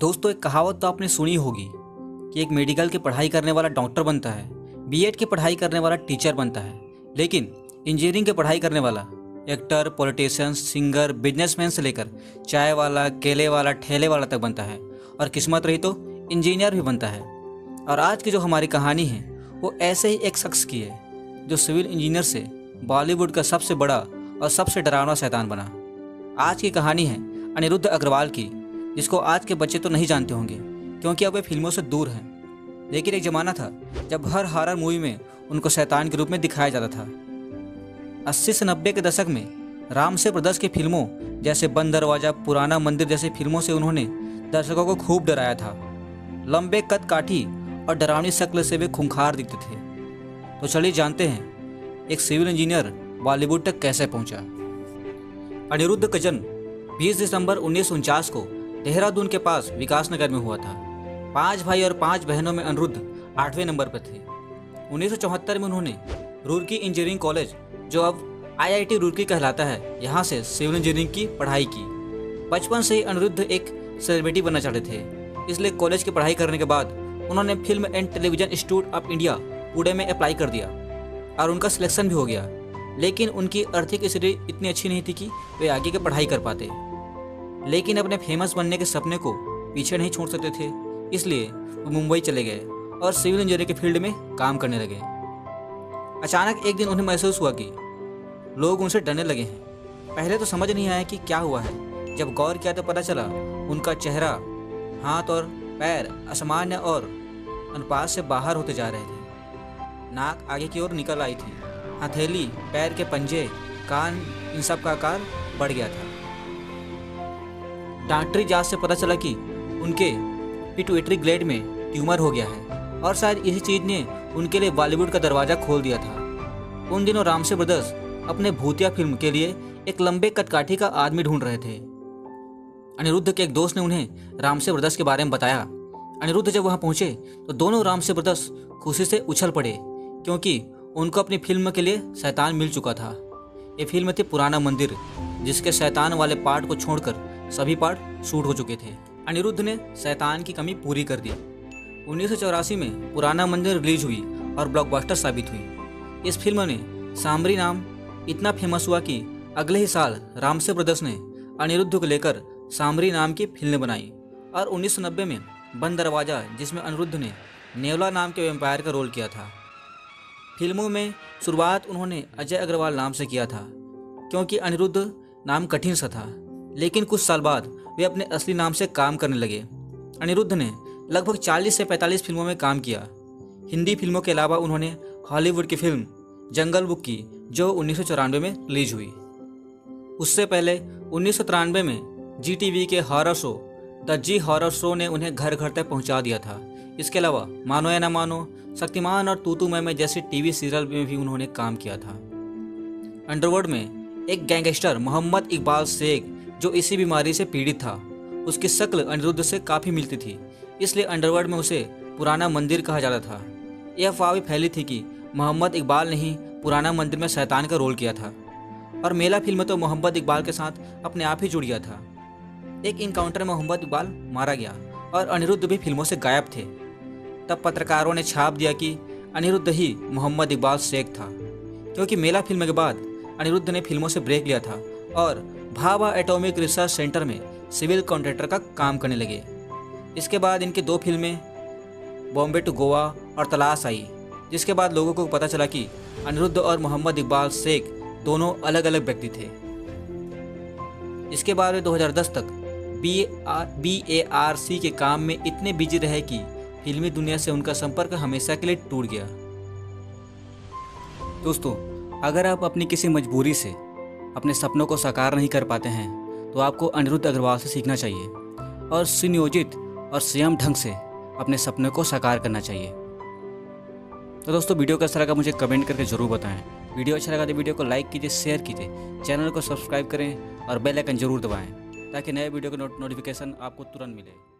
दोस्तों, एक कहावत तो आपने सुनी होगी कि एक मेडिकल की पढ़ाई करने वाला डॉक्टर बनता है बीएड की पढ़ाई करने वाला टीचर बनता है। लेकिन इंजीनियरिंग की पढ़ाई करने वाला, एक्टर, पॉलिटिशियन, सिंगर, बिजनेसमैन से लेकर चाय वाला, केले वाला, ठेले वाला तक बनता है और किस्मत रही तो इंजीनियर भी बनता है। और आज की जो हमारी कहानी है, वो ऐसे ही एक शख्स की है, जो सिविल इंजीनियर से बॉलीवुड का सबसे बड़ा और सबसे डरावना शैतान बना। आज की कहानी है अनिरुद्ध अग्रवाल की जिसको आज के बच्चे तो नहीं जानते होंगे, क्योंकि अब वे फ़िल्मों से दूर हैं। लेकिन एक ज़माना था, जब हर हॉरर मूवी में उनको शैतान के रूप में दिखाया जाता था। अस्सी से नब्बे के दशक में राम से ब्रदर्स की फ़िल्मों जैसे बंद दरवाज़ा पुराना मंदिर जैसी फ़िल्मों से उन्होंने दर्शकों को खूब डराया था। लंबे कद काठी और डरावनी शक्ल से वे खूंखार दिखते थे। तो चलिए जानते हैं, एक सिविल इंजीनियर बॉलीवुड तक कैसे पहुँचा। अनिरुद्ध का जन्म 20 दिसंबर उन्नीस सौ उनचास को देहरादून के पास विकास नगर में हुआ था। पाँच भाई और पाँच बहनों में अनिरुद्ध आठवें नंबर पर थे। उन्नीस सौ चौहत्तर में उन्होंने रुड़की इंजीनियरिंग कॉलेज, जो अब आईआईटी रुड़की कहलाता है, यहाँ से सिविल इंजीनियरिंग की पढ़ाई की। बचपन से ही अनिरुद्ध एक सेलिब्रिटी बनना चाहते थे। इसलिए कॉलेज की पढ़ाई करने के बाद उन्होंने film and television institute of India, Pune में अप्लाई कर दिया, और उनका सिलेक्शन भी हो गया। लेकिन उनकी आर्थिक स्थिति इतनी अच्छी नहीं थी कि वे आगे की पढ़ाई कर पाते। लेकिन अपने फ़ेमस बनने के सपने को पीछे नहीं छोड़ सकते थे, इसलिए वो मुंबई चले गए और सिविल इंजीनियरिंग के फ़ील्ड में काम करने लगे। अचानक एक दिन उन्हें महसूस हुआ कि लोग उनसे डरने लगे हैं। पहले तो समझ नहीं आया कि क्या हुआ है। जब गौर किया तो पता चला, उनका चेहरा, हाथ और पैर असामान्य और अनुपात से बाहर होते जा रहे थे। नाक आगे की ओर निकल आई थी। हथेली, पैर के पंजे, कान, इन सब का आकार बढ़ गया था। डॉक्टरी जाँच से पता चला कि उनके पिटुइटरी ग्लेड में ट्यूमर हो गया है और शायद इसी चीज़ ने उनके लिए बॉलीवुड का दरवाज़ा खोल दिया था। उन दिनों रामसे ब्रदर्स अपने भूतिया फ़िल्म के लिए एक लंबे कटकाठी का आदमी ढूंढ रहे थे। अनिरुद्ध के एक दोस्त ने उन्हें रामसे ब्रदर्स के बारे में बताया। अनिरुद्ध जब वहाँ पहुँचे तो दोनों रामसे ब्रदर्स खुशी से उछल पड़े, क्योंकि उनको अपनी फ़िल्म के लिए शैतान मिल चुका था। ये फ़िल्म थी पुराना मंदिर, जिसके शैतान वाले पार्ट को छोड़कर सभी पार्ट शूट हो चुके थे। अनिरुद्ध ने शैतान की कमी पूरी कर दी। उन्नीस सौ चौरासी में पुराना मंदिर रिलीज़ हुई और ब्लॉकबस्टर साबित हुई। इस फ़िल्म ने सामरी नाम इतना फ़ेमस हुआ कि अगले ही साल रामसे ब्रदर्स ने अनिरुद्ध को लेकर सामरी नाम की फ़िल्म बनाई। और 1990 में बंद दरवाज़ा जिसमें अनिरुद्ध ने नेवला नाम के वेम्पायर का रोल किया था। फ़िल्मों में शुरुआत उन्होंने अजय अग्रवाल नाम से किया था, क्योंकि अनिरुद्ध नाम कठिन सा था। लेकिन कुछ साल बाद वे अपने असली नाम से काम करने लगे। अनिरुद्ध ने लगभग 40 से 45 फ़िल्मों में काम किया। हिंदी फ़िल्मों के अलावा उन्होंने हॉलीवुड की फ़िल्म जंगल बुक की, जो उन्नीस सौ चौरानवे में रिलीज़ हुई। उससे पहले उन्नीस में जीटीवी के horror show, the Zee horror show ने उन्हें घर घर तक पहुँचा दिया था। इसके अलावा मानो या ना मानो, शक्तिमान और तूतू मैं जैसे टीवी सीरियल में भी उन्होंने काम किया था। अंडरवर्ल्ड में एक गैंगस्टर मोहम्मद इकबाल शेख जो इसी बीमारी से पीड़ित था। उसकी शक्ल अनिरुद्ध से काफ़ी मिलती थी, इसलिए अंडरवर्ल्ड में उसे पुराना मंदिर कहा जाता था। यह अफवाह भी फैली थी कि मोहम्मद इकबाल ने ही पुराना मंदिर में शैतान का रोल किया था। और मेला फ़िल्म तो मोहम्मद इकबाल के साथ अपने आप ही जुड़ गया था। एक इनकाउंटर में मोहम्मद इकबाल मारा गया और अनिरुद्ध भी फ़िल्मों से गायब थे। तब पत्रकारों ने छाप दिया कि अनिरुद्ध ही मोहम्मद इकबाल शेख था, क्योंकि मेला फ़िल्म के बाद अनिरुद्ध ने फ़िल्मों से ब्रेक लिया था और भाभा एटॉमिक रिसर्च सेंटर में सिविल कॉन्ट्रैक्टर का काम करने लगे। इसके बाद इनकी दो फ़िल्में, बॉम्बे टू गोवा और तलाश आई, जिसके बाद लोगों को पता चला कि अनिरुद्ध और मोहम्मद इकबाल शेख दोनों अलग अलग व्यक्ति थे। इसके बाद वे 2010 तक B R B A R C के काम में इतने बिज़ी रहे कि फिल्मी दुनिया से उनका संपर्क हमेशा के लिए टूट गया। दोस्तों, अगर आप अपनी किसी मजबूरी से अपने सपनों को साकार नहीं कर पाते हैं तो आपको अनिरुद्ध अग्रवाल से सीखना चाहिए और सुनियोजित और संयम ढंग से अपने सपने को साकार करना चाहिए। तो दोस्तों, वीडियो कैसा लगा मुझे कमेंट करके ज़रूर बताएँ। वीडियो अच्छा लगा तो वीडियो को लाइक कीजिए, शेयर कीजिए, चैनल को सब्सक्राइब करें और बेल आइकन ज़रूर दबाएँ, ताकि नए वीडियो का नोटिफिकेशन आपको तुरंत मिले।